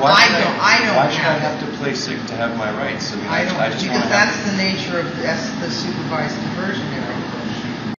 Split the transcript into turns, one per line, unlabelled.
why
I
should
don't, I don't
Why should I
have
have
it.
to play sick to have my rights? I mean,
I
I,
don't,
I just want
because
to
that's the nature of, that's the supervised diversionary